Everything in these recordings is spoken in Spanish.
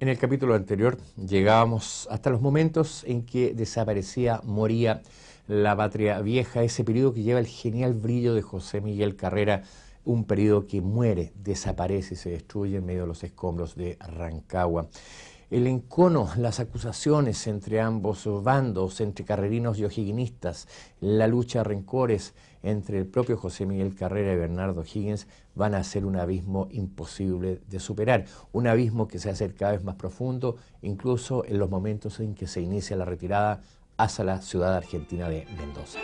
En el capítulo anterior llegábamos hasta los momentos en que desaparecía, moría la patria vieja, ese periodo que lleva el genial brillo de José Miguel Carrera, un periodo que muere, desaparece y se destruye en medio de los escombros de Rancagua. El encono, las acusaciones entre ambos bandos, entre carrerinos y ojiguinistas, la lucha a rencores entre el propio José Miguel Carrera y Bernardo Higgins van a ser un abismo imposible de superar, un abismo que se hace cada vez más profundo, incluso en los momentos en que se inicia la retirada hacia la ciudad argentina de Mendoza.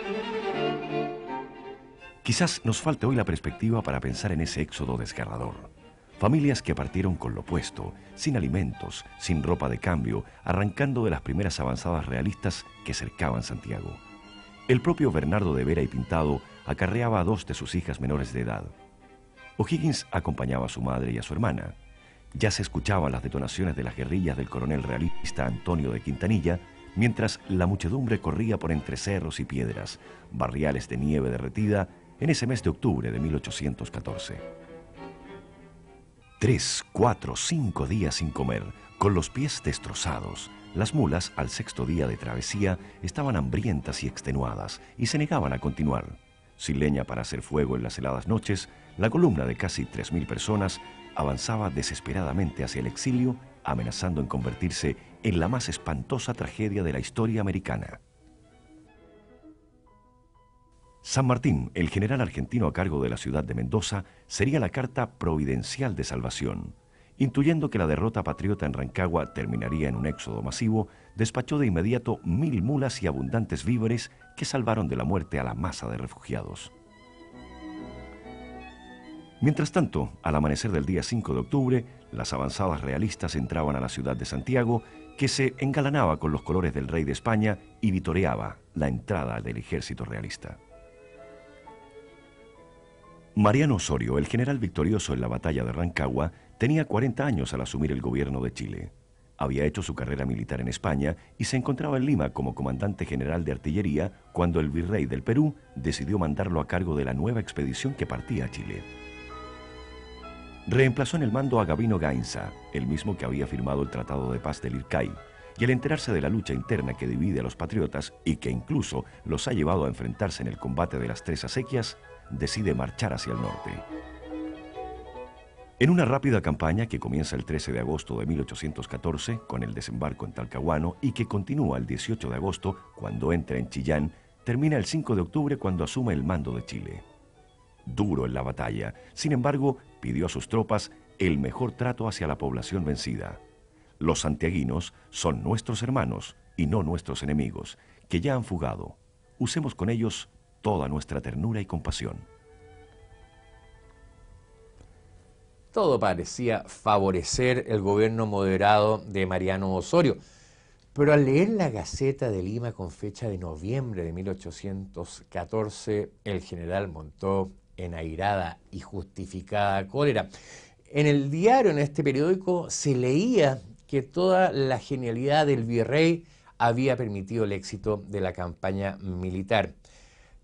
Quizás nos falte hoy la perspectiva para pensar en ese éxodo desgarrador. Familias que partieron con lo puesto, sin alimentos, sin ropa de cambio, arrancando de las primeras avanzadas realistas que cercaban Santiago. El propio Bernardo de Vera y Pintado acarreaba a dos de sus hijas menores de edad. O'Higgins acompañaba a su madre y a su hermana. Ya se escuchaban las detonaciones de las guerrillas del coronel realista Antonio de Quintanilla, mientras la muchedumbre corría por entre cerros y piedras, barriales de nieve derretida, en ese mes de octubre de 1814. Tres, cuatro, cinco días sin comer, con los pies destrozados, las mulas, al sexto día de travesía, estaban hambrientas y extenuadas y se negaban a continuar. Sin leña para hacer fuego en las heladas noches, la columna de casi 3.000 personas avanzaba desesperadamente hacia el exilio, amenazando en convertirse en la más espantosa tragedia de la historia americana. San Martín, el general argentino a cargo de la ciudad de Mendoza, sería la carta providencial de salvación. Intuyendo que la derrota patriota en Rancagua terminaría en un éxodo masivo, despachó de inmediato mil mulas y abundantes víveres que salvaron de la muerte a la masa de refugiados. Mientras tanto, al amanecer del día 5 de octubre, las avanzadas realistas entraban a la ciudad de Santiago, que se engalanaba con los colores del rey de España y vitoreaba la entrada del ejército realista. Mariano Osorio, el general victorioso en la batalla de Rancagua, tenía 40 años al asumir el gobierno de Chile. Había hecho su carrera militar en España y se encontraba en Lima como comandante general de artillería cuando el virrey del Perú decidió mandarlo a cargo de la nueva expedición que partía a Chile. Reemplazó en el mando a Gabino Gainza, el mismo que había firmado el Tratado de Paz del Ircay, y al enterarse de la lucha interna que divide a los patriotas y que incluso los ha llevado a enfrentarse en el combate de las tres acequias, decide marchar hacia el norte. En una rápida campaña que comienza el 13 de agosto de 1814 con el desembarco en Talcahuano y que continúa el 18 de agosto cuando entra en Chillán, termina el 5 de octubre cuando asume el mando de Chile. Duro en la batalla, sin embargo, pidió a sus tropas el mejor trato hacia la población vencida. Los santiaguinos son nuestros hermanos y no nuestros enemigos, que ya han fugado. Usemos con ellos toda nuestra ternura y compasión. Todo parecía favorecer el gobierno moderado de Mariano Osorio, pero al leer la Gaceta de Lima con fecha de noviembre de 1814, el general montó en airada y justificada cólera. En el diario, en este periódico, se leía que toda la genialidad del virrey había permitido el éxito de la campaña militar.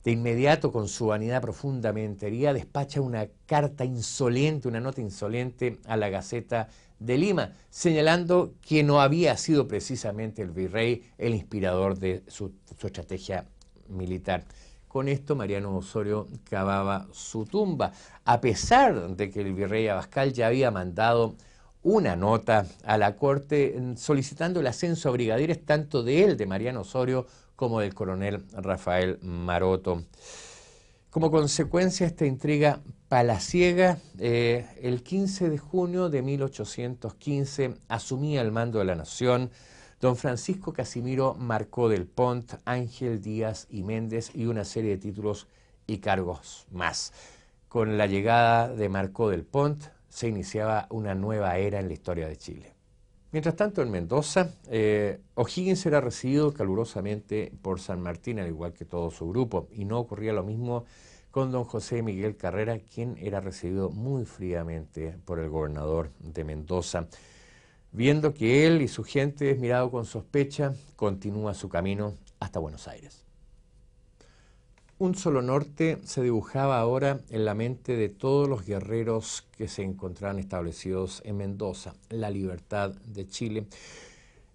De inmediato, con su vanidad profundamente herida, despacha una carta insolente, una nota insolente a la Gaceta de Lima, señalando que no había sido precisamente el virrey el inspirador de su, estrategia militar. Con esto Mariano Osorio cavaba su tumba, a pesar de que el virrey Abascal ya había mandado una nota a la corte solicitando el ascenso a brigadieres tanto de él, de Mariano Osorio, como del coronel Rafael Maroto. Como consecuencia de esta intriga palaciega, eh, el 15 de junio de 1815 asumía el mando de la nación don Francisco Casimiro Marcó del Pont, Ángel Díaz y Méndez y una serie de títulos y cargos más. Con la llegada de Marcó del Pont se iniciaba una nueva era en la historia de Chile. Mientras tanto, en Mendoza, eh, O'Higgins era recibido calurosamente por San Martín, al igual que todo su grupo, y no ocurría lo mismo con don José Miguel Carrera, quien era recibido muy fríamente por el gobernador de Mendoza. Viendo que él y su gente es mirado con sospecha, continúa su camino hasta Buenos Aires. Un solo norte se dibujaba ahora en la mente de todos los guerreros que se encontraban establecidos en Mendoza, la libertad de Chile.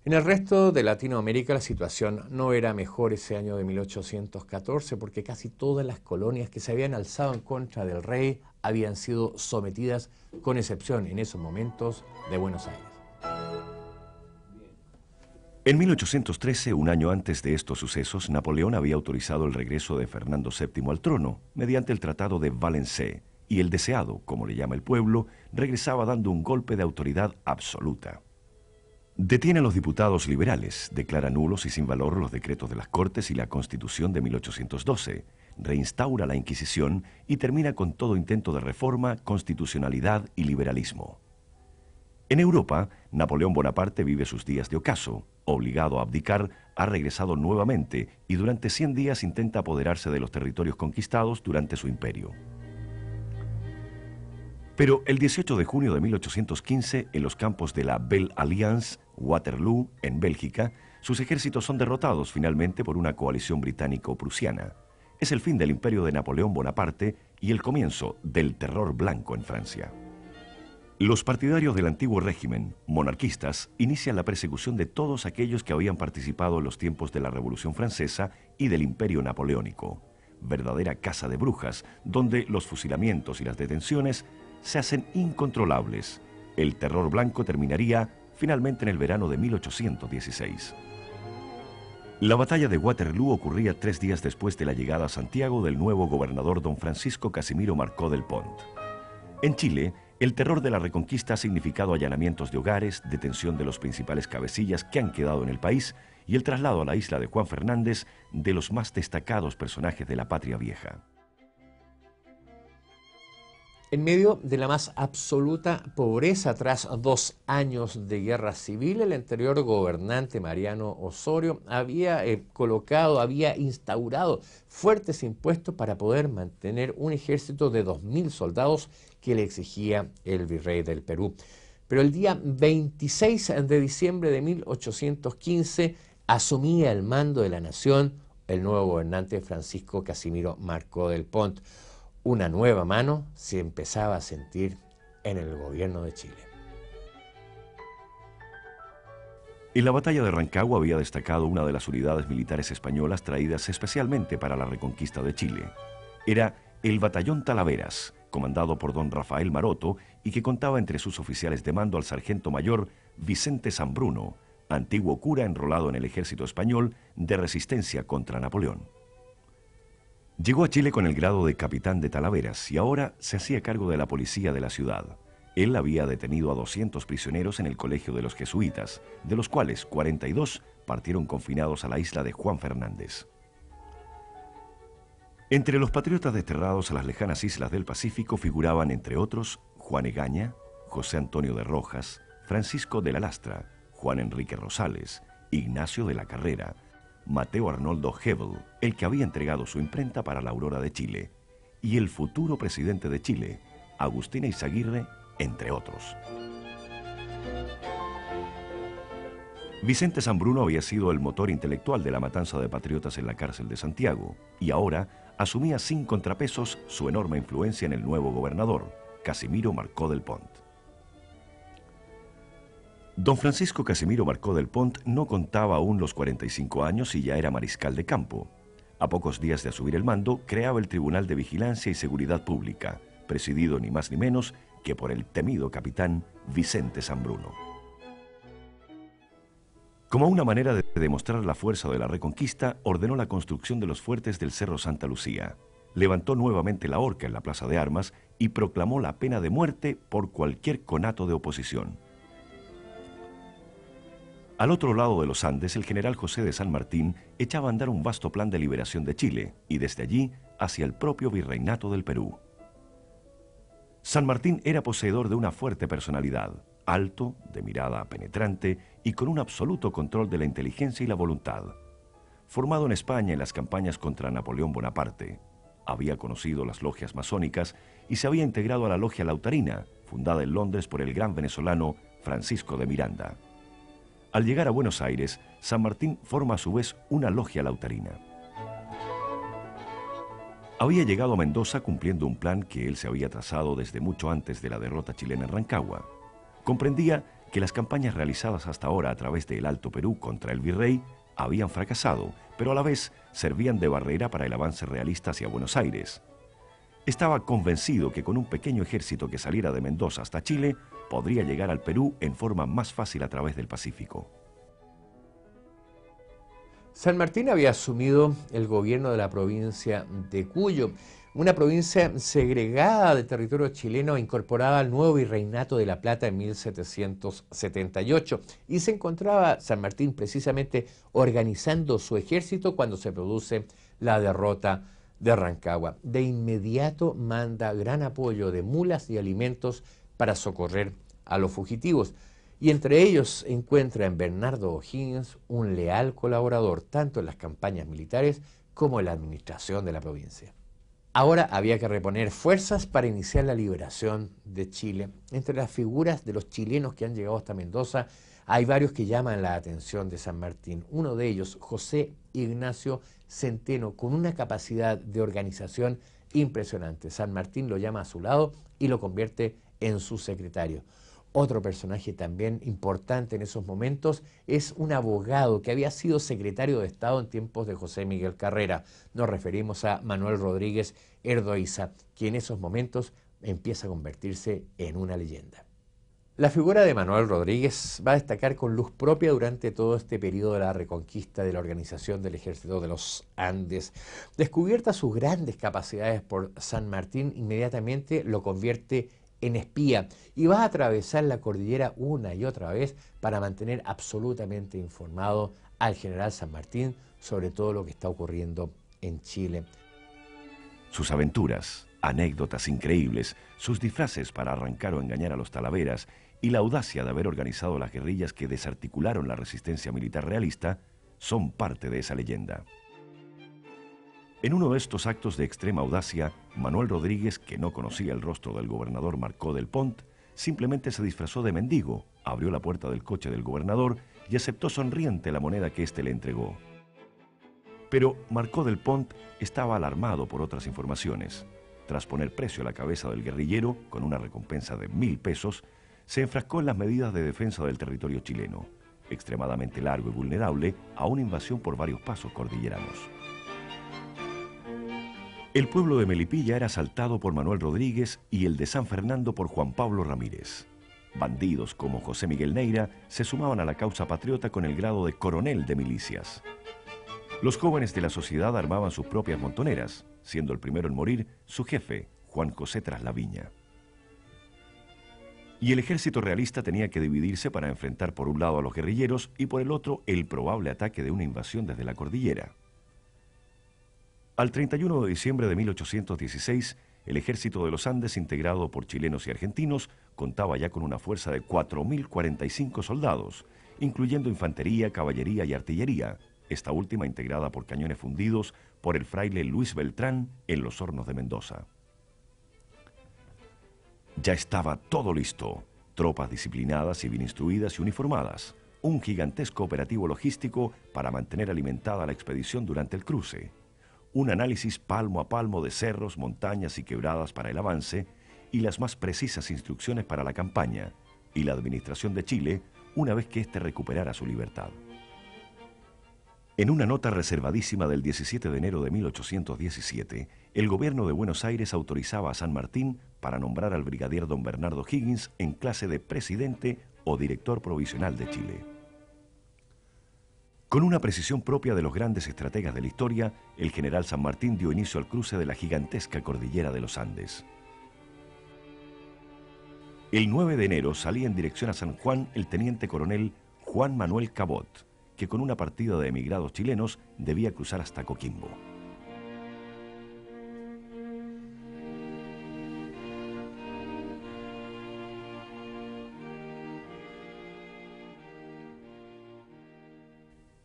En el resto de Latinoamérica la situación no era mejor ese año de 1814 porque casi todas las colonias que se habían alzado en contra del rey habían sido sometidas, con excepción en esos momentos de Buenos Aires. En 1813, un año antes de estos sucesos, Napoleón había autorizado el regreso de Fernando VII al trono mediante el Tratado de Valencé, y el deseado, como le llama el pueblo, regresaba dando un golpe de autoridad absoluta. Detiene a los diputados liberales, declara nulos y sin valor los decretos de las Cortes y la Constitución de 1812, reinstaura la Inquisición y termina con todo intento de reforma, constitucionalidad y liberalismo. En Europa, Napoleón Bonaparte vive sus días de ocaso. Obligado a abdicar, ha regresado nuevamente y durante 100 días intenta apoderarse de los territorios conquistados durante su imperio. Pero el 18 de junio de 1815, en los campos de la Belle Alliance, Waterloo, en Bélgica, sus ejércitos son derrotados finalmente por una coalición británico-prusiana. Es el fin del imperio de Napoleón Bonaparte y el comienzo del terror blanco en Francia. Los partidarios del antiguo régimen, monarquistas, inician la persecución de todos aquellos que habían participado en los tiempos de la Revolución Francesa y del Imperio Napoleónico. Verdadera casa de brujas, donde los fusilamientos y las detenciones se hacen incontrolables. El terror blanco terminaría finalmente en el verano de 1816. La batalla de Waterloo ocurría tres días después de la llegada a Santiago del nuevo gobernador don Francisco Casimiro Marcó del Pont. En Chile, el terror de la reconquista ha significado allanamientos de hogares, detención de los principales cabecillas que han quedado en el país y el traslado a la isla de Juan Fernández de los más destacados personajes de la patria vieja. En medio de la más absoluta pobreza tras dos años de guerra civil, el anterior gobernante Mariano Osorio había eh, colocado, había instaurado fuertes impuestos para poder mantener un ejército de 2.000 soldados que le exigía el virrey del Perú. Pero el día 26 de diciembre de 1815 asumía el mando de la nación el nuevo gobernante Francisco Casimiro Marco del Pont. Una nueva mano se empezaba a sentir en el gobierno de Chile. En la batalla de Rancagua había destacado una de las unidades militares españolas traídas especialmente para la reconquista de Chile. Era el Batallón Talaveras, comandado por don Rafael Maroto y que contaba entre sus oficiales de mando al sargento mayor Vicente Zambruno, antiguo cura enrolado en el ejército español de resistencia contra Napoleón. Llegó a Chile con el grado de capitán de Talaveras y ahora se hacía cargo de la policía de la ciudad. Él había detenido a 200 prisioneros en el colegio de los jesuitas, de los cuales 42 partieron confinados a la isla de Juan Fernández. Entre los patriotas desterrados a las lejanas islas del Pacífico figuraban, entre otros, Juan Egaña, José Antonio de Rojas, Francisco de la Lastra, Juan Enrique Rosales, Ignacio de la Carrera, Mateo Arnoldo Hebel, el que había entregado su imprenta para la Aurora de Chile, y el futuro presidente de Chile, Agustina Izaguirre, entre otros. Vicente Bruno había sido el motor intelectual de la matanza de patriotas en la cárcel de Santiago y ahora asumía sin contrapesos su enorme influencia en el nuevo gobernador, Casimiro Marcó del Pont. Don Francisco Casimiro Marcó del Pont no contaba aún los 45 años y ya era mariscal de campo. A pocos días de asumir el mando, creaba el Tribunal de Vigilancia y Seguridad Pública, presidido ni más ni menos que por el temido capitán Vicente Bruno. Como una manera de demostrar la fuerza de la reconquista, ordenó la construcción de los fuertes del Cerro Santa Lucía. Levantó nuevamente la horca en la Plaza de Armas y proclamó la pena de muerte por cualquier conato de oposición. Al otro lado de los Andes, el general José de San Martín echaba a andar un vasto plan de liberación de Chile y desde allí hacia el propio virreinato del Perú. San Martín era poseedor de una fuerte personalidad, alto, de mirada penetrante y con un absoluto control de la inteligencia y la voluntad. Formado en España en las campañas contra Napoleón Bonaparte, había conocido las logias masónicas y se había integrado a la logia lautarina, fundada en Londres por el gran venezolano Francisco de Miranda. Al llegar a Buenos Aires, San Martín forma a su vez una logia lautarina. Había llegado a Mendoza cumpliendo un plan que él se había trazado desde mucho antes de la derrota chilena en Rancagua. Comprendía que las campañas realizadas hasta ahora a través del Alto Perú contra el virrey habían fracasado, pero a la vez servían de barrera para el avance realista hacia Buenos Aires. Estaba convencido que con un pequeño ejército que saliera de Mendoza hasta Chile, podría llegar al Perú en forma más fácil a través del Pacífico. San Martín había asumido el gobierno de la provincia de Cuyo, una provincia segregada de territorio chileno incorporada al nuevo virreinato de La Plata en 1778 y se encontraba San Martín precisamente organizando su ejército cuando se produce la derrota de Rancagua. De inmediato manda gran apoyo de mulas y alimentos para socorrer a los fugitivos. Y entre ellos encuentra en Bernardo O'Higgins un leal colaborador tanto en las campañas militares como en la administración de la provincia. Ahora había que reponer fuerzas para iniciar la liberación de Chile. Entre las figuras de los chilenos que han llegado hasta Mendoza, hay varios que llaman la atención de San Martín. Uno de ellos, José Ignacio Centeno, con una capacidad de organización impresionante. San Martín lo llama a su lado y lo convierte en su secretario. Otro personaje también importante en esos momentos es un abogado que había sido secretario de Estado en tiempos de José Miguel Carrera. Nos referimos a Manuel Rodríguez Erdoiza, quien en esos momentos empieza a convertirse en una leyenda. La figura de Manuel Rodríguez va a destacar con luz propia durante todo este periodo de la reconquista de la organización del ejército de los Andes. Descubiertas sus grandes capacidades por San Martín, inmediatamente lo convierte en espía y va a atravesar la cordillera una y otra vez para mantener absolutamente informado al general San Martín sobre todo lo que está ocurriendo en Chile. Sus aventuras, anécdotas increíbles, sus disfraces para arrancar o engañar a los talaveras y la audacia de haber organizado las guerrillas que desarticularon la resistencia militar realista son parte de esa leyenda. En uno de estos actos de extrema audacia, Manuel Rodríguez, que no conocía el rostro del gobernador Marcó del Pont, simplemente se disfrazó de mendigo, abrió la puerta del coche del gobernador y aceptó sonriente la moneda que éste le entregó. Pero Marcó del Pont estaba alarmado por otras informaciones. Tras poner precio a la cabeza del guerrillero, con una recompensa de mil pesos, se enfrascó en las medidas de defensa del territorio chileno, extremadamente largo y vulnerable a una invasión por varios pasos cordilleranos. El pueblo de Melipilla era asaltado por Manuel Rodríguez y el de San Fernando por Juan Pablo Ramírez. Bandidos como José Miguel Neira se sumaban a la causa patriota con el grado de coronel de milicias. Los jóvenes de la sociedad armaban sus propias montoneras, siendo el primero en morir su jefe, Juan José Traslaviña. Y el ejército realista tenía que dividirse para enfrentar por un lado a los guerrilleros y por el otro el probable ataque de una invasión desde la cordillera. Al 31 de diciembre de 1816, el ejército de los Andes, integrado por chilenos y argentinos, contaba ya con una fuerza de 4.045 soldados, incluyendo infantería, caballería y artillería, esta última integrada por cañones fundidos por el fraile Luis Beltrán en los hornos de Mendoza. Ya estaba todo listo, tropas disciplinadas y bien instruidas y uniformadas, un gigantesco operativo logístico para mantener alimentada la expedición durante el cruce un análisis palmo a palmo de cerros, montañas y quebradas para el avance y las más precisas instrucciones para la campaña y la administración de Chile una vez que éste recuperara su libertad. En una nota reservadísima del 17 de enero de 1817, el gobierno de Buenos Aires autorizaba a San Martín para nombrar al brigadier don Bernardo Higgins en clase de presidente o director provisional de Chile. Con una precisión propia de los grandes estrategas de la historia, el general San Martín dio inicio al cruce de la gigantesca cordillera de los Andes. El 9 de enero salía en dirección a San Juan el teniente coronel Juan Manuel Cabot, que con una partida de emigrados chilenos debía cruzar hasta Coquimbo.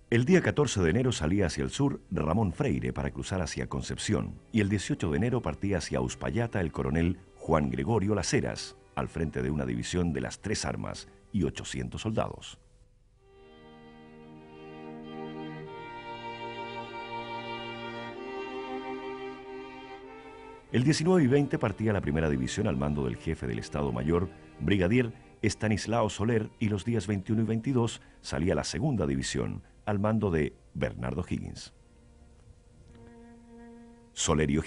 El día 14 de enero salía hacia el sur Ramón Freire para cruzar hacia Concepción y el 18 de enero partía hacia Uspallata el coronel Juan Gregorio Laceras, al frente de una división de las tres armas y 800 soldados. El 19 y 20 partía la primera división al mando del jefe del Estado Mayor, brigadier Estanislao Soler, y los días 21 y 22 salía la segunda división al mando de Bernardo Higgins. Soler y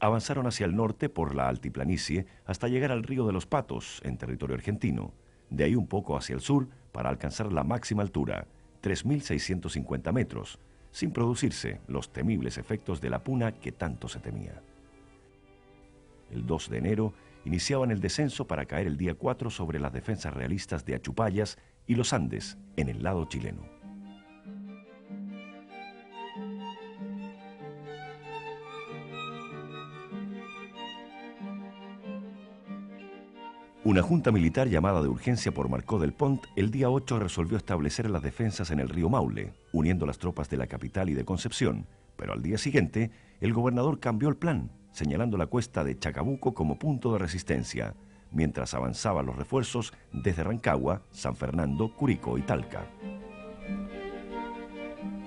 avanzaron hacia el norte por la altiplanicie hasta llegar al río de los Patos, en territorio argentino, de ahí un poco hacia el sur para alcanzar la máxima altura, 3.650 metros, sin producirse los temibles efectos de la puna que tanto se temía. El 2 de enero iniciaban el descenso para caer el día 4 sobre las defensas realistas de Achupayas y los Andes, en el lado chileno. Una junta militar llamada de urgencia por Marcó del Pont el día 8 resolvió establecer las defensas en el río Maule, uniendo las tropas de la capital y de Concepción, pero al día siguiente el gobernador cambió el plan, señalando la cuesta de Chacabuco como punto de resistencia, mientras avanzaban los refuerzos desde Rancagua, San Fernando, Curicó y Talca.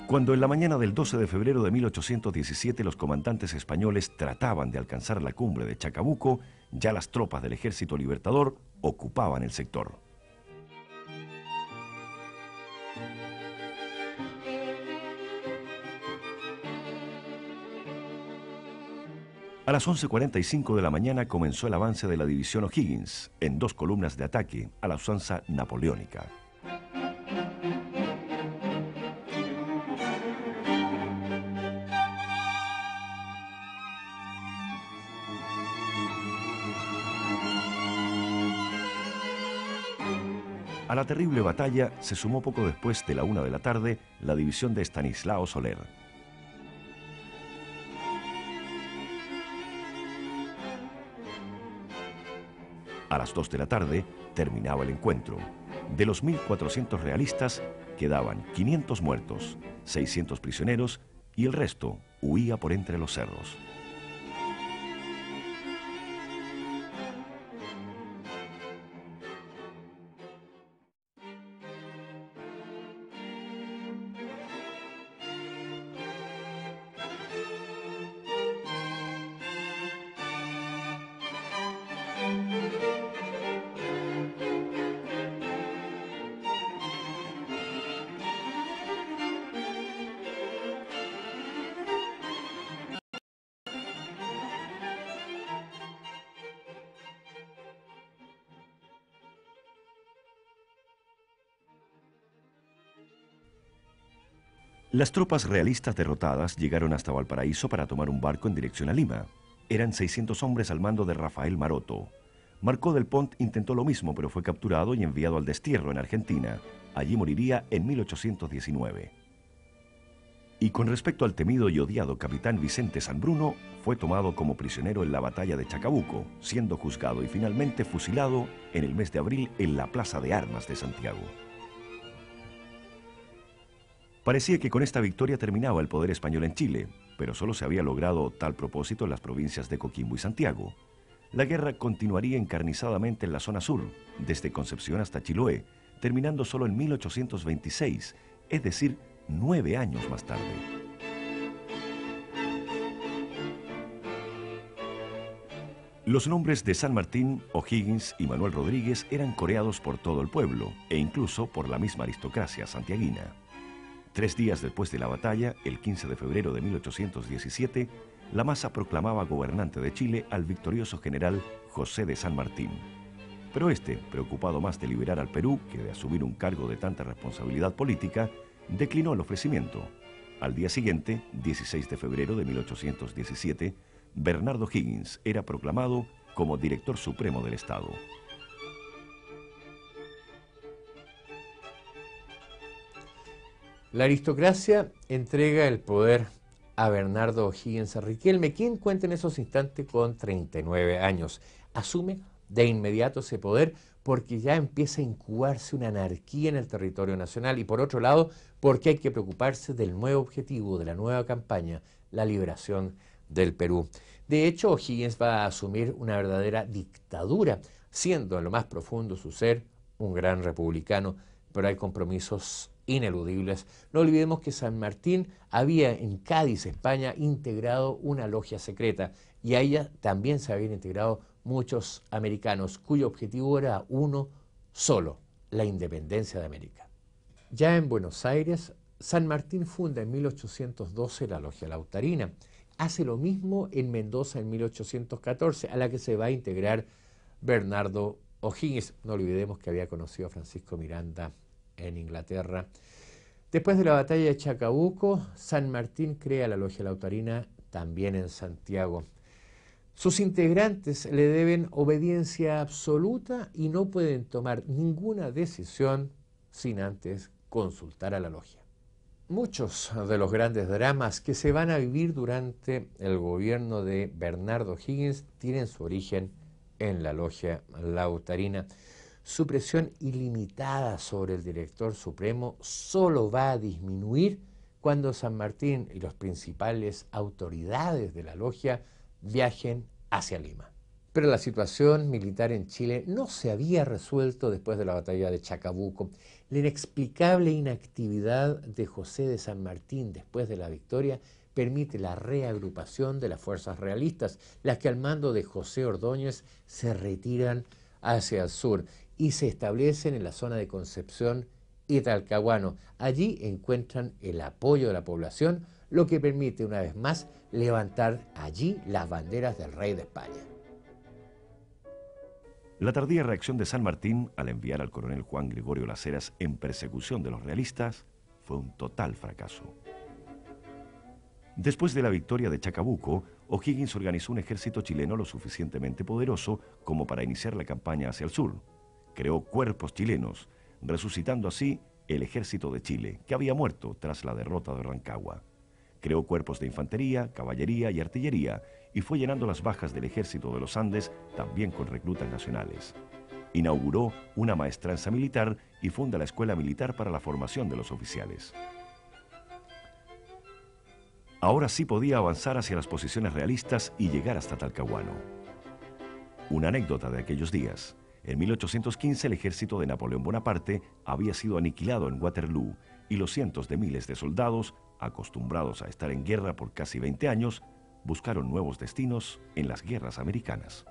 Cuando en la mañana del 12 de febrero de 1817 los comandantes españoles trataban de alcanzar la cumbre de Chacabuco, ya las tropas del Ejército Libertador ocupaban el sector. A las 11.45 de la mañana comenzó el avance de la división O'Higgins en dos columnas de ataque a la usanza napoleónica. A la terrible batalla se sumó poco después de la una de la tarde la división de Stanislao Soler. A las dos de la tarde terminaba el encuentro. De los 1.400 realistas quedaban 500 muertos, 600 prisioneros y el resto huía por entre los cerros. Las tropas realistas derrotadas llegaron hasta Valparaíso para tomar un barco en dirección a Lima. Eran 600 hombres al mando de Rafael Maroto. Marcó del Pont intentó lo mismo, pero fue capturado y enviado al destierro en Argentina. Allí moriría en 1819. Y con respecto al temido y odiado capitán Vicente San Bruno, fue tomado como prisionero en la batalla de Chacabuco, siendo juzgado y finalmente fusilado en el mes de abril en la Plaza de Armas de Santiago. Parecía que con esta victoria terminaba el poder español en Chile, pero solo se había logrado tal propósito en las provincias de Coquimbo y Santiago. La guerra continuaría encarnizadamente en la zona sur, desde Concepción hasta Chiloé, terminando solo en 1826, es decir, nueve años más tarde. Los nombres de San Martín, O'Higgins y Manuel Rodríguez eran coreados por todo el pueblo e incluso por la misma aristocracia santiaguina. Tres días después de la batalla, el 15 de febrero de 1817, la masa proclamaba gobernante de Chile al victorioso general José de San Martín. Pero este, preocupado más de liberar al Perú que de asumir un cargo de tanta responsabilidad política, declinó el ofrecimiento. Al día siguiente, 16 de febrero de 1817, Bernardo Higgins era proclamado como director supremo del Estado. La aristocracia entrega el poder a Bernardo O'Higgins Riquelme, quien cuenta en esos instantes con 39 años. Asume de inmediato ese poder porque ya empieza a incubarse una anarquía en el territorio nacional y por otro lado porque hay que preocuparse del nuevo objetivo de la nueva campaña, la liberación del Perú. De hecho, O'Higgins va a asumir una verdadera dictadura, siendo en lo más profundo su ser un gran republicano pero hay compromisos ineludibles. No olvidemos que San Martín había en Cádiz, España, integrado una logia secreta y a ella también se habían integrado muchos americanos cuyo objetivo era uno solo, la independencia de América. Ya en Buenos Aires, San Martín funda en 1812 la logia lautarina. Hace lo mismo en Mendoza en 1814, a la que se va a integrar Bernardo O'Higgins. No olvidemos que había conocido a Francisco Miranda en Inglaterra. Después de la batalla de Chacabuco, San Martín crea la logia lautarina también en Santiago. Sus integrantes le deben obediencia absoluta y no pueden tomar ninguna decisión sin antes consultar a la logia. Muchos de los grandes dramas que se van a vivir durante el gobierno de Bernardo Higgins tienen su origen en la logia lautarina. Su presión ilimitada sobre el director supremo solo va a disminuir cuando San Martín y las principales autoridades de la logia viajen hacia Lima. Pero la situación militar en Chile no se había resuelto después de la batalla de Chacabuco. La inexplicable inactividad de José de San Martín después de la victoria permite la reagrupación de las fuerzas realistas, las que al mando de José Ordóñez se retiran hacia el sur y se establecen en la zona de Concepción y Talcahuano. Allí encuentran el apoyo de la población, lo que permite una vez más levantar allí las banderas del rey de España. La tardía reacción de San Martín al enviar al coronel Juan Gregorio Las Heras en persecución de los realistas fue un total fracaso. Después de la victoria de Chacabuco, O'Higgins organizó un ejército chileno lo suficientemente poderoso como para iniciar la campaña hacia el sur. Creó cuerpos chilenos, resucitando así el ejército de Chile, que había muerto tras la derrota de Rancagua. Creó cuerpos de infantería, caballería y artillería y fue llenando las bajas del ejército de los Andes también con reclutas nacionales. Inauguró una maestranza militar y funda la Escuela Militar para la formación de los oficiales. Ahora sí podía avanzar hacia las posiciones realistas y llegar hasta Talcahuano. Una anécdota de aquellos días. En 1815 el ejército de Napoleón Bonaparte había sido aniquilado en Waterloo y los cientos de miles de soldados acostumbrados a estar en guerra por casi 20 años, buscaron nuevos destinos en las guerras americanas.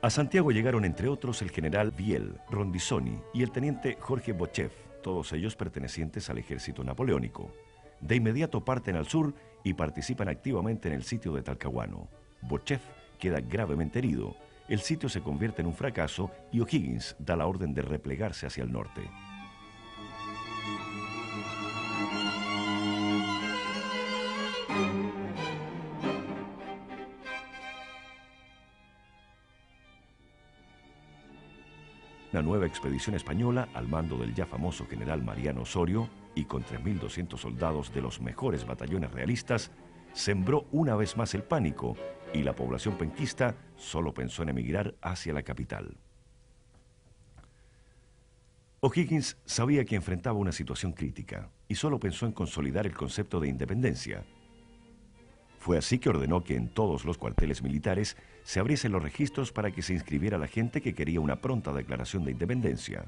A Santiago llegaron entre otros el general Biel, Rondisoni y el teniente Jorge Bochev, todos ellos pertenecientes al ejército napoleónico. De inmediato parten al sur y participan activamente en el sitio de Talcahuano. Bochev queda gravemente herido el sitio se convierte en un fracaso y O'Higgins da la orden de replegarse hacia el norte. La nueva expedición española, al mando del ya famoso general Mariano Osorio y con 3.200 soldados de los mejores batallones realistas, sembró una vez más el pánico y la población penquista solo pensó en emigrar hacia la capital. O'Higgins sabía que enfrentaba una situación crítica y solo pensó en consolidar el concepto de independencia. Fue así que ordenó que en todos los cuarteles militares se abriesen los registros para que se inscribiera la gente que quería una pronta declaración de independencia.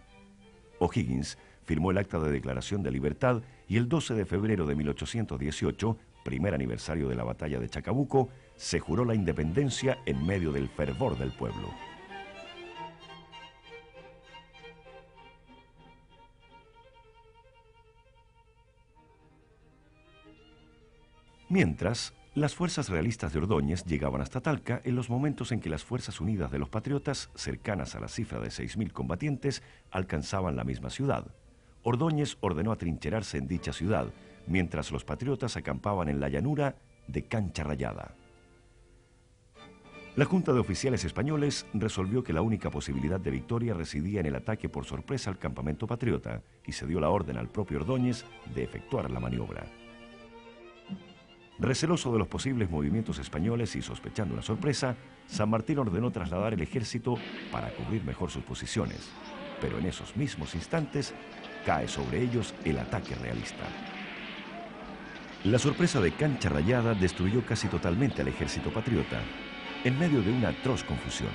O'Higgins firmó el acta de declaración de libertad y el 12 de febrero de 1818 primer aniversario de la batalla de Chacabuco, se juró la independencia en medio del fervor del pueblo. Mientras, las fuerzas realistas de Ordóñez llegaban hasta Talca en los momentos en que las Fuerzas Unidas de los Patriotas, cercanas a la cifra de 6.000 combatientes, alcanzaban la misma ciudad. Ordóñez ordenó atrincherarse en dicha ciudad, mientras los patriotas acampaban en la llanura de Cancha Rayada. La Junta de Oficiales Españoles resolvió que la única posibilidad de victoria residía en el ataque por sorpresa al campamento patriota y se dio la orden al propio Ordóñez de efectuar la maniobra. Receloso de los posibles movimientos españoles y sospechando una sorpresa, San Martín ordenó trasladar el ejército para cubrir mejor sus posiciones, pero en esos mismos instantes cae sobre ellos el ataque realista. La sorpresa de Cancha Rayada destruyó casi totalmente al ejército patriota. en medio de una atroz confusión.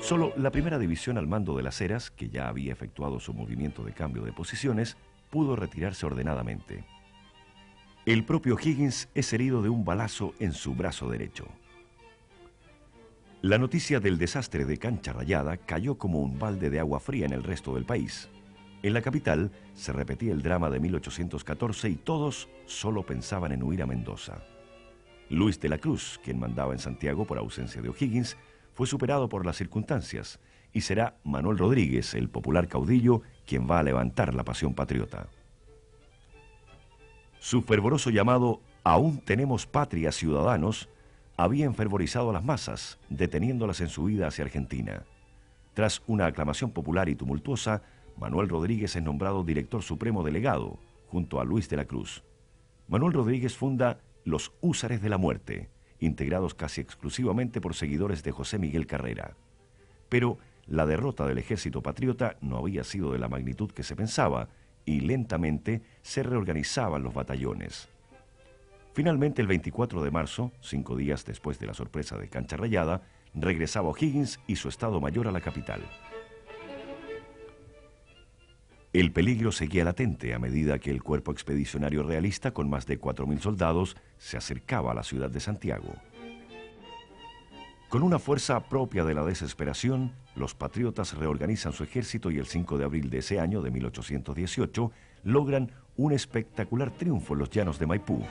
Solo la primera división al mando de las Heras, que ya había efectuado su movimiento de cambio de posiciones, pudo retirarse ordenadamente. El propio Higgins es herido de un balazo en su brazo derecho. La noticia del desastre de Cancha Rayada cayó como un balde de agua fría en el resto del país. En la capital se repetía el drama de 1814 y todos solo pensaban en huir a Mendoza. Luis de la Cruz, quien mandaba en Santiago por ausencia de O'Higgins, fue superado por las circunstancias y será Manuel Rodríguez, el popular caudillo, quien va a levantar la pasión patriota. Su fervoroso llamado Aún tenemos patria, ciudadanos, había enfervorizado a las masas, deteniéndolas en su huida hacia Argentina. Tras una aclamación popular y tumultuosa, Manuel Rodríguez es nombrado director supremo delegado, junto a Luis de la Cruz. Manuel Rodríguez funda los Húsares de la Muerte, integrados casi exclusivamente por seguidores de José Miguel Carrera. Pero la derrota del ejército patriota no había sido de la magnitud que se pensaba y lentamente se reorganizaban los batallones. Finalmente, el 24 de marzo, cinco días después de la sorpresa de Cancha Rayada, regresaba O'Higgins y su Estado Mayor a la capital. El peligro seguía latente a medida que el cuerpo expedicionario realista, con más de 4.000 soldados, se acercaba a la ciudad de Santiago. Con una fuerza propia de la desesperación, los patriotas reorganizan su ejército y el 5 de abril de ese año, de 1818, logran un espectacular triunfo en los llanos de Maipú,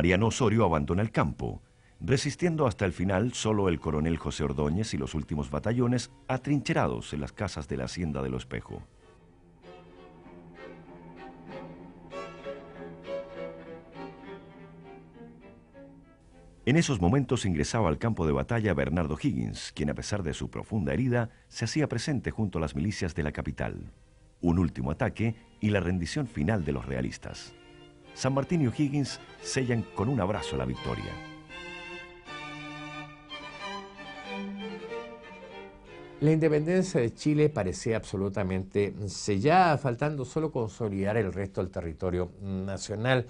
Mariano Osorio abandona el campo, resistiendo hasta el final solo el coronel José Ordóñez y los últimos batallones atrincherados en las casas de la hacienda de Lo Espejo. En esos momentos ingresaba al campo de batalla Bernardo Higgins, quien a pesar de su profunda herida, se hacía presente junto a las milicias de la capital. Un último ataque y la rendición final de los realistas. San Martín y O'Higgins sellan con un abrazo la victoria. La independencia de Chile parecía absolutamente sellada, faltando solo consolidar el resto del territorio nacional.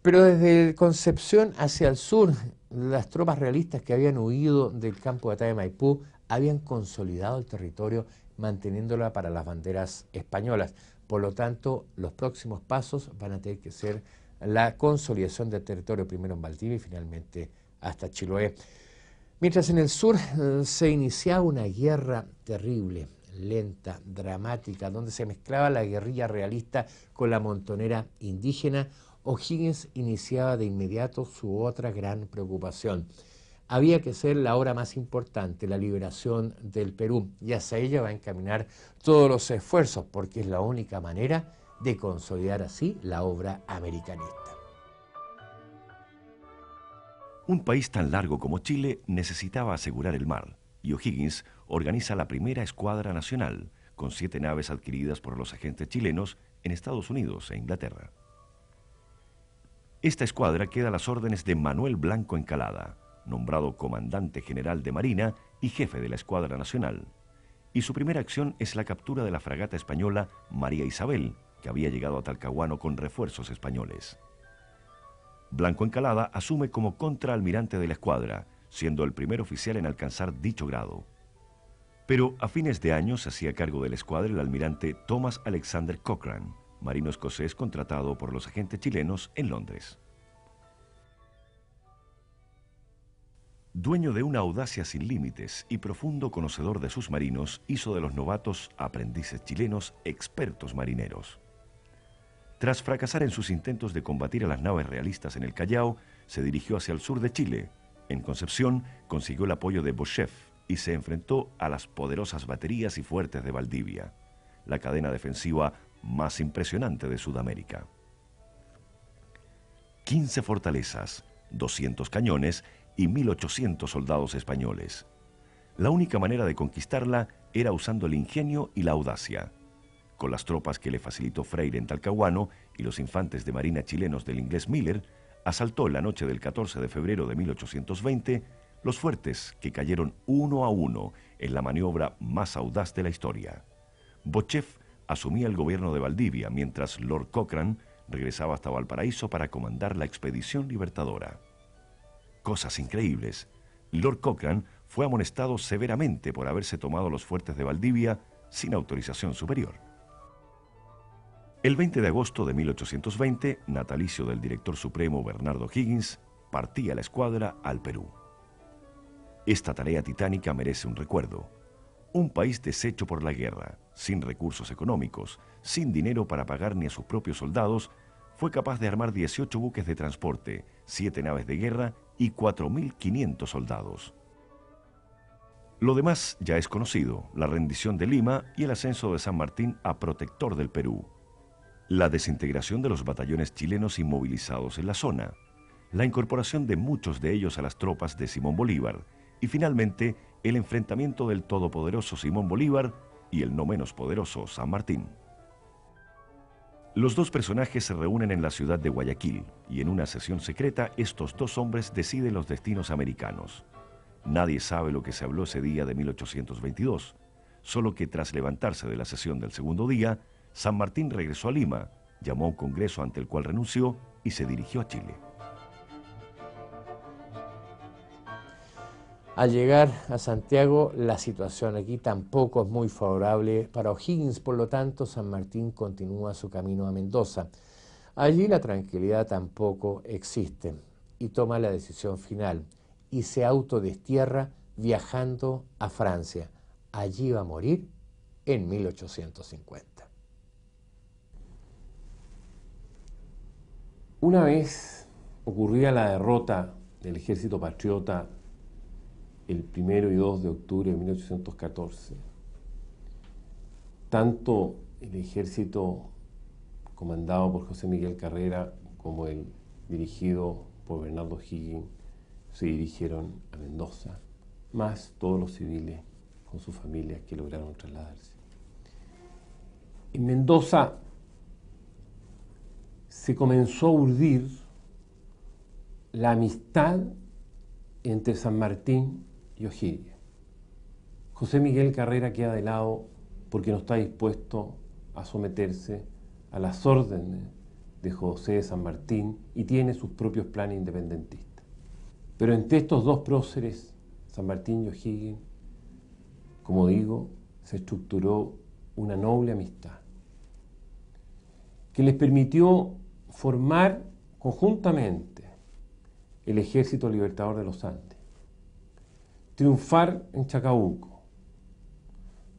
Pero desde Concepción hacia el sur, las tropas realistas que habían huido del campo de batalla de Maipú habían consolidado el territorio manteniéndola para las banderas españolas. Por lo tanto, los próximos pasos van a tener que ser la consolidación del territorio, primero en Valdivia y finalmente hasta Chiloé. Mientras en el sur eh, se iniciaba una guerra terrible, lenta, dramática, donde se mezclaba la guerrilla realista con la montonera indígena, O'Higgins iniciaba de inmediato su otra gran preocupación, había que ser la obra más importante, la liberación del Perú, y hacia ella va a encaminar todos los esfuerzos, porque es la única manera de consolidar así la obra americanista. Un país tan largo como Chile necesitaba asegurar el mar, y O'Higgins organiza la primera escuadra nacional, con siete naves adquiridas por los agentes chilenos en Estados Unidos e Inglaterra. Esta escuadra queda a las órdenes de Manuel Blanco Encalada, nombrado comandante general de Marina y jefe de la Escuadra Nacional. Y su primera acción es la captura de la fragata española María Isabel, que había llegado a Talcahuano con refuerzos españoles. Blanco Encalada asume como contraalmirante de la escuadra, siendo el primer oficial en alcanzar dicho grado. Pero a fines de año se hacía cargo de la escuadra el almirante Thomas Alexander Cochrane, marino escocés contratado por los agentes chilenos en Londres. Dueño de una audacia sin límites y profundo conocedor de sus marinos, hizo de los novatos aprendices chilenos expertos marineros. Tras fracasar en sus intentos de combatir a las naves realistas en el Callao, se dirigió hacia el sur de Chile. En Concepción consiguió el apoyo de Bochef y se enfrentó a las poderosas baterías y fuertes de Valdivia. La cadena defensiva más impresionante de Sudamérica. 15 fortalezas, 200 cañones y 1.800 soldados españoles. La única manera de conquistarla era usando el ingenio y la audacia. Con las tropas que le facilitó Freire en Talcahuano y los infantes de marina chilenos del inglés Miller, asaltó la noche del 14 de febrero de 1820 los fuertes que cayeron uno a uno en la maniobra más audaz de la historia. Bochef asumía el gobierno de Valdivia, mientras Lord Cochrane regresaba hasta Valparaíso para comandar la expedición libertadora. Cosas increíbles. Lord Cochrane fue amonestado severamente por haberse tomado los fuertes de Valdivia sin autorización superior. El 20 de agosto de 1820, natalicio del director supremo Bernardo Higgins, partía la escuadra al Perú. Esta tarea titánica merece un recuerdo. Un país deshecho por la guerra, sin recursos económicos, sin dinero para pagar ni a sus propios soldados, fue capaz de armar 18 buques de transporte, 7 naves de guerra y 4.500 soldados. Lo demás ya es conocido, la rendición de Lima y el ascenso de San Martín a protector del Perú. La desintegración de los batallones chilenos inmovilizados en la zona. La incorporación de muchos de ellos a las tropas de Simón Bolívar. Y finalmente, el enfrentamiento del todopoderoso Simón Bolívar y el no menos poderoso San Martín. Los dos personajes se reúnen en la ciudad de Guayaquil y en una sesión secreta estos dos hombres deciden los destinos americanos. Nadie sabe lo que se habló ese día de 1822, solo que tras levantarse de la sesión del segundo día, San Martín regresó a Lima, llamó a un congreso ante el cual renunció y se dirigió a Chile. Al llegar a Santiago, la situación aquí tampoco es muy favorable para O'Higgins, por lo tanto, San Martín continúa su camino a Mendoza. Allí la tranquilidad tampoco existe y toma la decisión final y se autodestierra viajando a Francia. Allí va a morir en 1850. Una vez ocurría la derrota del ejército patriota el primero y 2 de octubre de 1814, tanto el ejército comandado por José Miguel Carrera como el dirigido por Bernardo Higgins se dirigieron a Mendoza, más todos los civiles con sus familias que lograron trasladarse. En Mendoza se comenzó a urdir la amistad entre San Martín y O'Higgins. José Miguel Carrera queda de lado porque no está dispuesto a someterse a las órdenes de José de San Martín y tiene sus propios planes independentistas. Pero entre estos dos próceres, San Martín y O'Higgins, como digo, se estructuró una noble amistad que les permitió formar conjuntamente el Ejército Libertador de los Andes, triunfar en Chacabuco,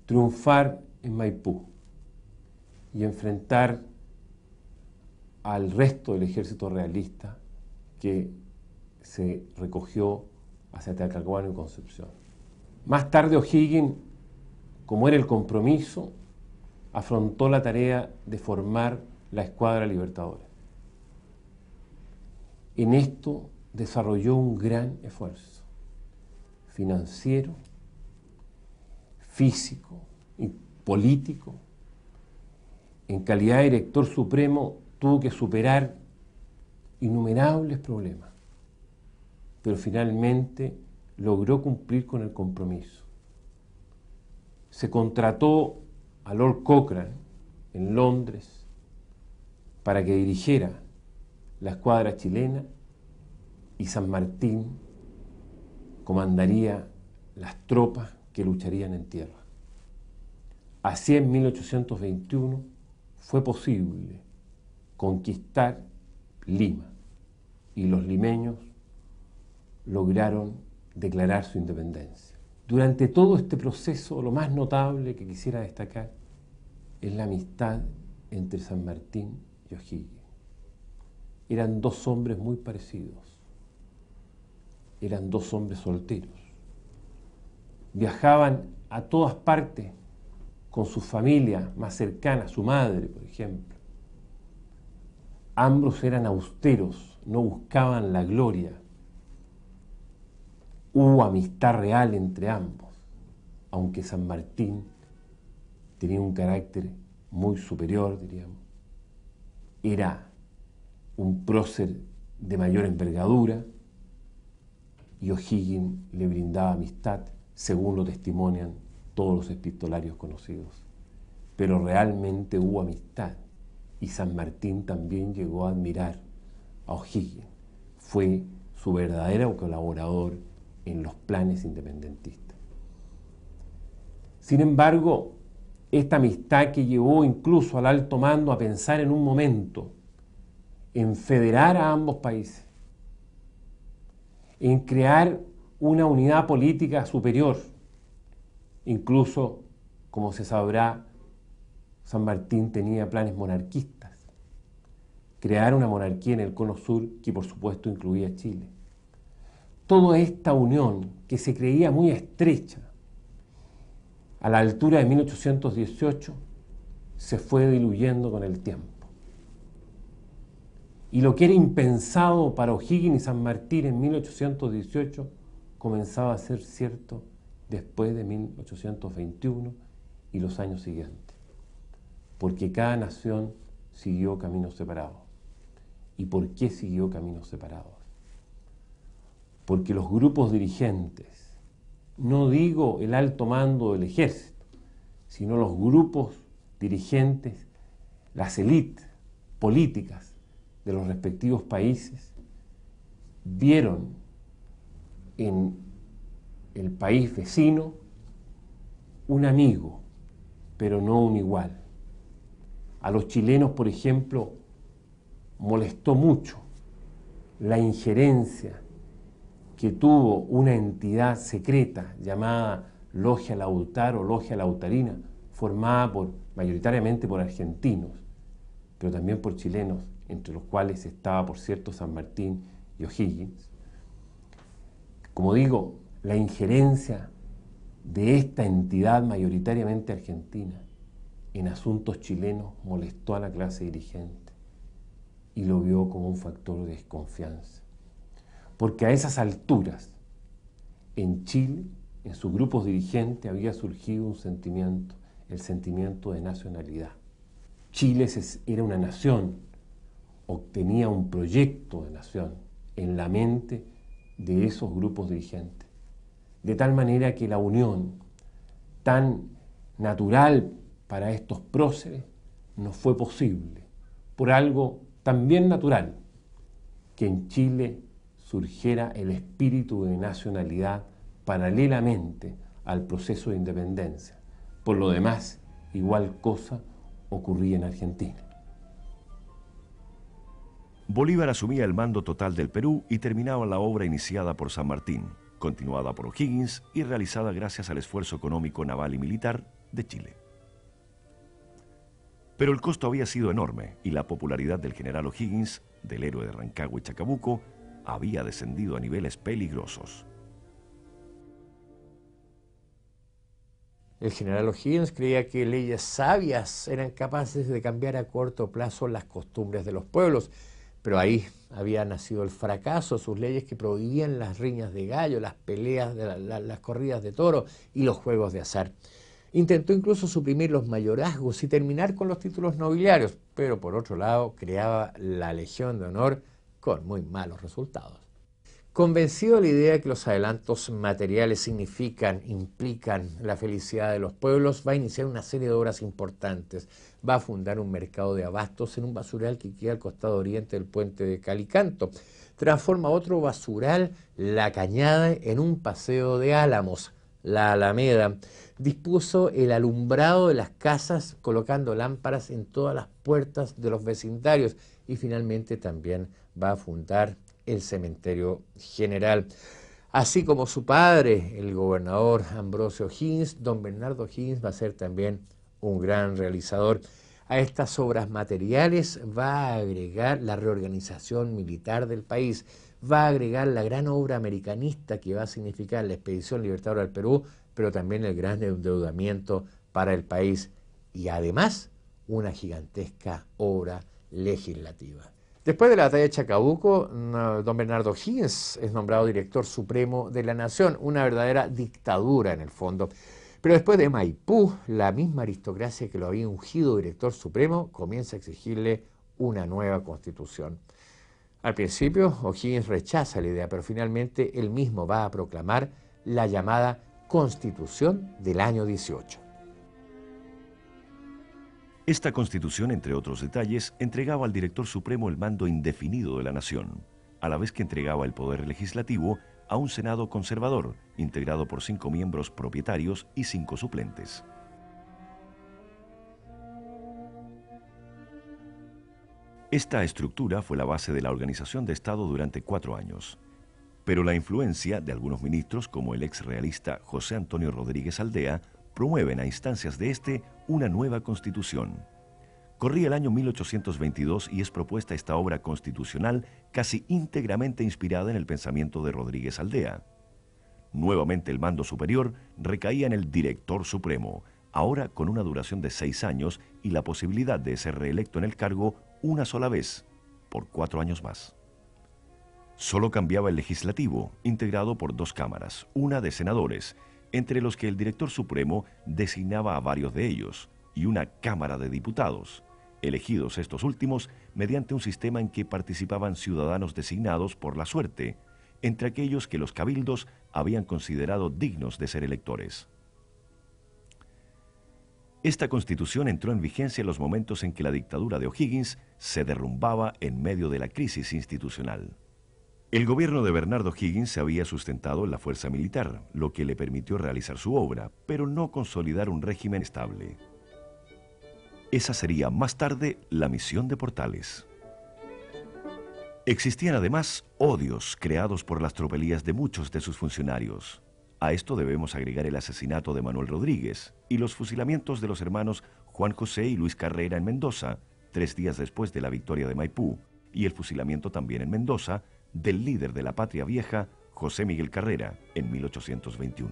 triunfar en Maipú y enfrentar al resto del ejército realista que se recogió hacia Talcahuano y Concepción. Más tarde O'Higgins, como era el compromiso, afrontó la tarea de formar la Escuadra Libertadora. En esto desarrolló un gran esfuerzo financiero, físico y político. En calidad de director supremo tuvo que superar innumerables problemas pero finalmente logró cumplir con el compromiso. Se contrató a Lord Cochrane en Londres para que dirigiera la escuadra chilena y San Martín comandaría las tropas que lucharían en tierra. Así en 1821 fue posible conquistar Lima y los limeños lograron declarar su independencia. Durante todo este proceso, lo más notable que quisiera destacar es la amistad entre San Martín y O'Higgins. Eran dos hombres muy parecidos. Eran dos hombres solteros. Viajaban a todas partes con su familia más cercana, su madre, por ejemplo. Ambos eran austeros, no buscaban la gloria. Hubo amistad real entre ambos, aunque San Martín tenía un carácter muy superior, diríamos. Era un prócer de mayor envergadura y O'Higgins le brindaba amistad, según lo testimonian todos los epistolarios conocidos. Pero realmente hubo amistad y San Martín también llegó a admirar a O'Higgins. Fue su verdadero colaborador en los planes independentistas. Sin embargo, esta amistad que llevó incluso al alto mando a pensar en un momento en federar a ambos países, en crear una unidad política superior, incluso, como se sabrá, San Martín tenía planes monarquistas, crear una monarquía en el cono sur que por supuesto incluía Chile. Toda esta unión que se creía muy estrecha a la altura de 1818 se fue diluyendo con el tiempo. Y lo que era impensado para O'Higgins y San Martín en 1818 comenzaba a ser cierto después de 1821 y los años siguientes. Porque cada nación siguió caminos separados. ¿Y por qué siguió caminos separados? Porque los grupos dirigentes, no digo el alto mando del ejército, sino los grupos dirigentes, las élites políticas, de los respectivos países vieron en el país vecino un amigo, pero no un igual. A los chilenos, por ejemplo, molestó mucho la injerencia que tuvo una entidad secreta llamada Logia Lautar o Logia Lautarina, formada por, mayoritariamente por argentinos, pero también por chilenos, entre los cuales estaba, por cierto, San Martín y O'Higgins. Como digo, la injerencia de esta entidad mayoritariamente argentina en asuntos chilenos molestó a la clase dirigente y lo vio como un factor de desconfianza. Porque a esas alturas, en Chile, en sus grupos dirigentes, había surgido un sentimiento, el sentimiento de nacionalidad. Chile era una nación obtenía un proyecto de nación en la mente de esos grupos dirigentes. De tal manera que la unión tan natural para estos próceres no fue posible, por algo también natural, que en Chile surgiera el espíritu de nacionalidad paralelamente al proceso de independencia. Por lo demás, igual cosa ocurría en Argentina. Bolívar asumía el mando total del Perú y terminaba la obra iniciada por San Martín, continuada por O'Higgins y realizada gracias al esfuerzo económico naval y militar de Chile. Pero el costo había sido enorme y la popularidad del general O'Higgins, del héroe de Rancagua y Chacabuco, había descendido a niveles peligrosos. El general O'Higgins creía que leyes sabias eran capaces de cambiar a corto plazo las costumbres de los pueblos pero ahí había nacido el fracaso, sus leyes que prohibían las riñas de gallo, las peleas, de las corridas de toro y los juegos de azar. Intentó incluso suprimir los mayorazgos y terminar con los títulos nobiliarios, pero por otro lado creaba la Legión de Honor con muy malos resultados. Convencido de la idea de que los adelantos materiales significan, implican la felicidad de los pueblos, va a iniciar una serie de obras importantes. Va a fundar un mercado de abastos en un basural que queda al costado oriente del puente de Calicanto. Transforma otro basural, La Cañada, en un paseo de álamos, la Alameda. Dispuso el alumbrado de las casas colocando lámparas en todas las puertas de los vecindarios y finalmente también va a fundar el cementerio general. Así como su padre, el gobernador Ambrosio Higgins, don Bernardo Higgins va a ser también un gran realizador. A estas obras materiales va a agregar la reorganización militar del país, va a agregar la gran obra americanista que va a significar la expedición libertadora al Perú, pero también el gran endeudamiento para el país y además una gigantesca obra legislativa. Después de la batalla de Chacabuco, don Bernardo Higgins es nombrado director supremo de la nación, una verdadera dictadura en el fondo. Pero después de Maipú, la misma aristocracia que lo había ungido director supremo comienza a exigirle una nueva constitución. Al principio, O'Higgins rechaza la idea, pero finalmente él mismo va a proclamar la llamada Constitución del año 18. Esta constitución, entre otros detalles, entregaba al director supremo el mando indefinido de la nación, a la vez que entregaba el poder legislativo a un Senado conservador, integrado por cinco miembros propietarios y cinco suplentes. Esta estructura fue la base de la organización de Estado durante cuatro años. Pero la influencia de algunos ministros, como el ex realista José Antonio Rodríguez Aldea, promueven a instancias de este una nueva constitución. Corría el año 1822 y es propuesta esta obra constitucional casi íntegramente inspirada en el pensamiento de Rodríguez Aldea. Nuevamente el mando superior recaía en el director supremo, ahora con una duración de seis años y la posibilidad de ser reelecto en el cargo una sola vez, por cuatro años más. Solo cambiaba el legislativo, integrado por dos cámaras, una de senadores entre los que el director supremo designaba a varios de ellos, y una Cámara de Diputados, elegidos estos últimos mediante un sistema en que participaban ciudadanos designados por la suerte, entre aquellos que los cabildos habían considerado dignos de ser electores. Esta constitución entró en vigencia en los momentos en que la dictadura de O'Higgins se derrumbaba en medio de la crisis institucional. El gobierno de Bernardo Higgins se había sustentado en la fuerza militar, lo que le permitió realizar su obra, pero no consolidar un régimen estable. Esa sería más tarde la misión de Portales. Existían además odios creados por las tropelías de muchos de sus funcionarios. A esto debemos agregar el asesinato de Manuel Rodríguez y los fusilamientos de los hermanos Juan José y Luis Carrera en Mendoza, tres días después de la victoria de Maipú, y el fusilamiento también en Mendoza del líder de la patria vieja, José Miguel Carrera, en 1821.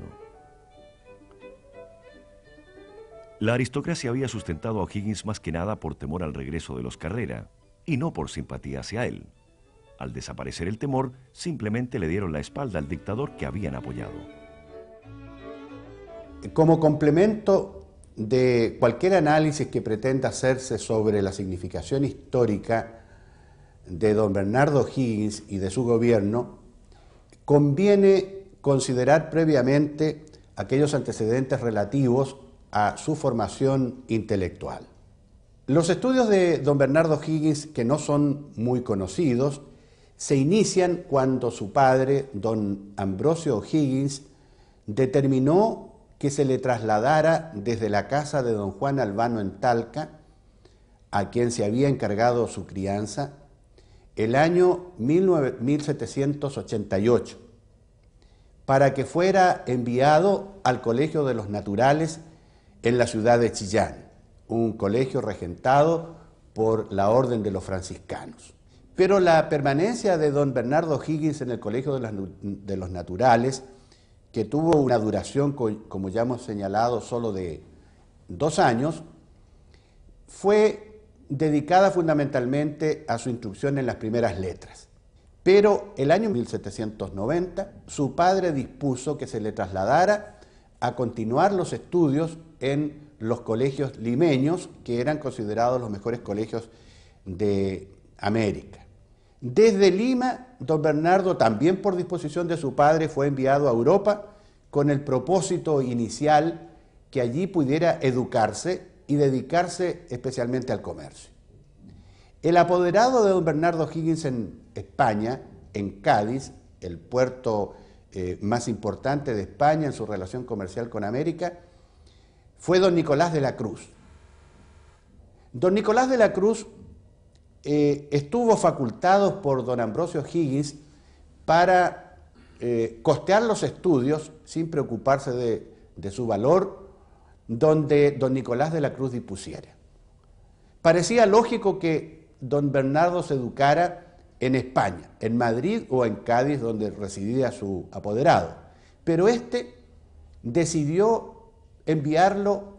La aristocracia había sustentado a O'Higgins más que nada por temor al regreso de los Carrera, y no por simpatía hacia él. Al desaparecer el temor, simplemente le dieron la espalda al dictador que habían apoyado. Como complemento de cualquier análisis que pretenda hacerse sobre la significación histórica de don Bernardo Higgins y de su gobierno, conviene considerar previamente aquellos antecedentes relativos a su formación intelectual. Los estudios de don Bernardo Higgins, que no son muy conocidos, se inician cuando su padre, don Ambrosio Higgins, determinó que se le trasladara desde la casa de don Juan Albano en Talca, a quien se había encargado su crianza, el año 1788 para que fuera enviado al Colegio de los Naturales en la ciudad de Chillán, un colegio regentado por la Orden de los Franciscanos. Pero la permanencia de don Bernardo Higgins en el Colegio de los Naturales, que tuvo una duración, como ya hemos señalado, solo de dos años, fue dedicada fundamentalmente a su instrucción en las primeras letras. Pero el año 1790 su padre dispuso que se le trasladara a continuar los estudios en los colegios limeños, que eran considerados los mejores colegios de América. Desde Lima, don Bernardo, también por disposición de su padre, fue enviado a Europa con el propósito inicial que allí pudiera educarse y dedicarse especialmente al comercio. El apoderado de don Bernardo Higgins en España, en Cádiz, el puerto eh, más importante de España en su relación comercial con América, fue don Nicolás de la Cruz. Don Nicolás de la Cruz eh, estuvo facultado por don Ambrosio Higgins para eh, costear los estudios sin preocuparse de su valor donde don Nicolás de la Cruz dispusiera. Parecía lógico que don Bernardo se educara en España, en Madrid o en Cádiz, donde residía su apoderado, pero este decidió enviarlo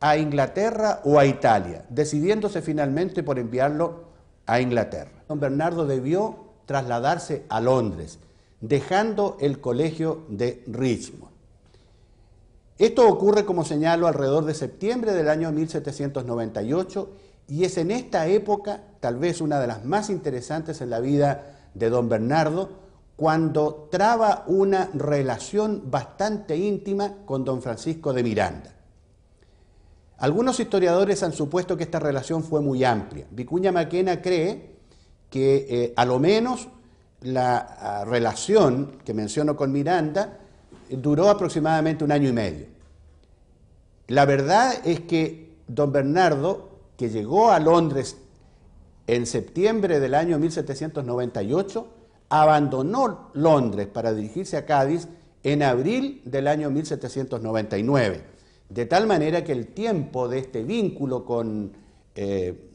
a Inglaterra o a Italia, decidiéndose finalmente por enviarlo a Inglaterra. Don Bernardo debió trasladarse a Londres, dejando el colegio de Richmond. Esto ocurre, como señalo, alrededor de septiembre del año 1798 y es en esta época, tal vez una de las más interesantes en la vida de don Bernardo, cuando traba una relación bastante íntima con don Francisco de Miranda. Algunos historiadores han supuesto que esta relación fue muy amplia. Vicuña Maquena cree que eh, a lo menos la ah, relación que menciono con Miranda duró aproximadamente un año y medio. La verdad es que don Bernardo, que llegó a Londres en septiembre del año 1798, abandonó Londres para dirigirse a Cádiz en abril del año 1799, de tal manera que el tiempo de este vínculo con eh,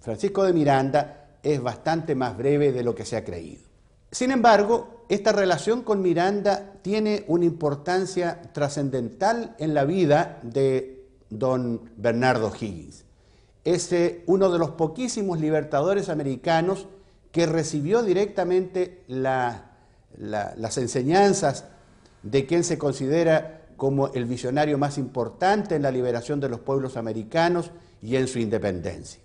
Francisco de Miranda es bastante más breve de lo que se ha creído. Sin embargo, esta relación con Miranda tiene una importancia trascendental en la vida de don Bernardo Higgins. Es eh, uno de los poquísimos libertadores americanos que recibió directamente las enseñanzas de quien se considera como el visionario más importante en la liberación de los pueblos americanos y en su independencia.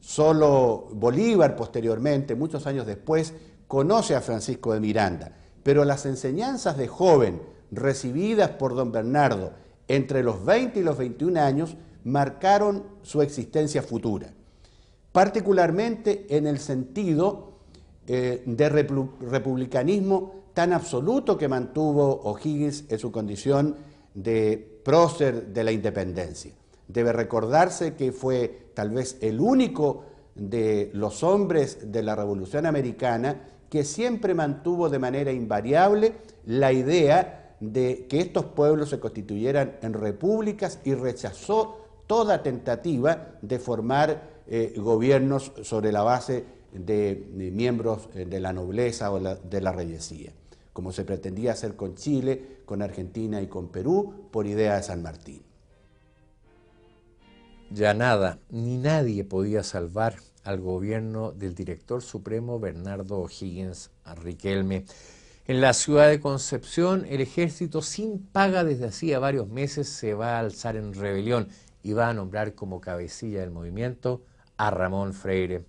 Solo Bolívar posteriormente, muchos años después, conoce a Francisco de Miranda, pero las enseñanzas de joven recibidas por don Bernardo entre los 20 y los 21 años marcaron su existencia futura particularmente en el sentido eh, de republicanismo tan absoluto que mantuvo O'Higgins en su condición de prócer de la independencia. Debe recordarse que fue tal vez el único de los hombres de la Revolución Americana que siempre mantuvo de manera invariable la idea de que estos pueblos se constituyeran en repúblicas y rechazó toda tentativa de formar eh, gobiernos sobre la base de, miembros eh, de la nobleza o de la reyesía, como se pretendía hacer con Chile, con Argentina y con Perú por idea de San Martín. Ya nada, ni nadie podía salvar al gobierno del director supremo Bernardo O'Higgins Riquelme. En la ciudad de Concepción, el ejército sin paga desde hacía varios meses se va a alzar en rebelión y va a nombrar como cabecilla del movimiento a Ramón Freire.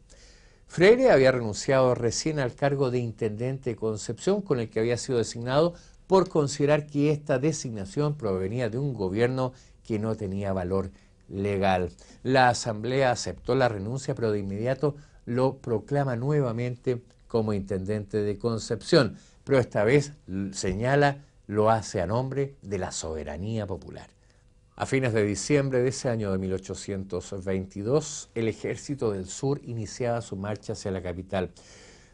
Freire había renunciado recién al cargo de intendente de Concepción con el que había sido designado por considerar que esta designación provenía de un gobierno que no tenía valor legal. La Asamblea aceptó la renuncia, pero de inmediato lo proclama nuevamente como intendente de Concepción, pero esta vez señala lo hace a nombre de la soberanía popular. A fines de diciembre de ese año de 1822, el ejército del sur iniciaba su marcha hacia la capital.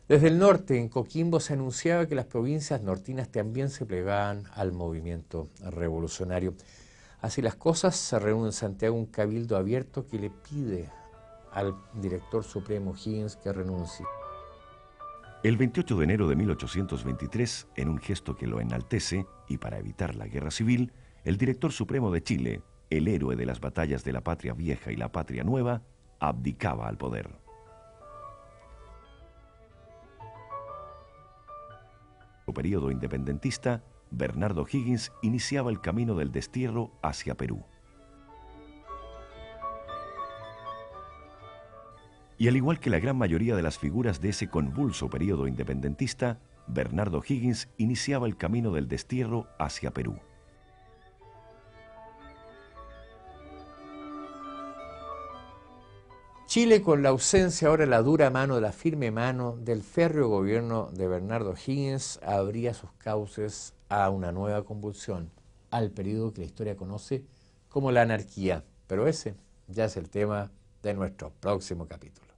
Desde el norte, en Coquimbo, se anunciaba que las provincias nortinas también se plegaban al movimiento revolucionario. Así las cosas, se reúne en Santiago un cabildo abierto que le pide al director supremo Higgins que renuncie. El 28 de enero de 1823, en un gesto que lo enaltece y para evitar la guerra civil, el director supremo de Chile, el héroe de las batallas de la patria vieja y la patria nueva, abdicaba al poder. Su periodo independentista, Bernardo Higgins iniciaba el camino del destierro hacia Perú. Y al igual que la gran mayoría de las figuras de ese convulso periodo independentista, Bernardo Higgins iniciaba el camino del destierro hacia Perú. Chile, con la ausencia ahora la dura mano, la firme mano del férreo gobierno de Bernardo Higgins, abría sus cauces a una nueva convulsión, al periodo que la historia conoce como la anarquía. Pero ese ya es el tema de nuestro próximo capítulo.